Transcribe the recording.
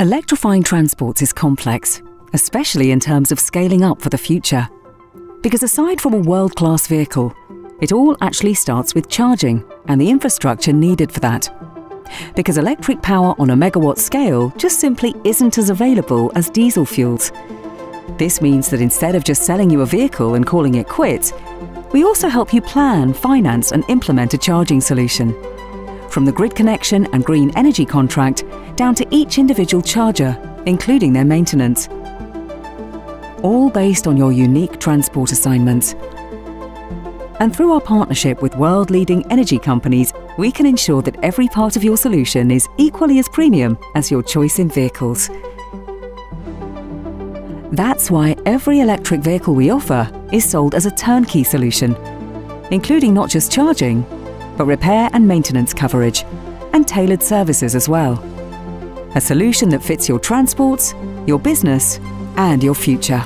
Electrifying transports is complex, especially in terms of scaling up for the future. Because aside from a world class vehicle, it all actually starts with charging and the infrastructure needed for that. Because electric power on a megawatt scale just simply isn't as available as diesel fuels. This means that instead of just selling you a vehicle and calling it quits, we also help you plan, finance, and implement a charging solution. From the grid connection and green energy contract down to each individual charger, including their maintenance. All based on your unique transport assignments. And through our partnership with world leading energy companies, we can ensure that every part of your solution is equally as premium as your choice in vehicles. That's why every electric vehicle we offer is sold as a turnkey solution, including not just charging, but repair and maintenance coverage, and tailored services as well. A solution that fits your transports, your business, and your future.